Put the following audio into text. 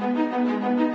Música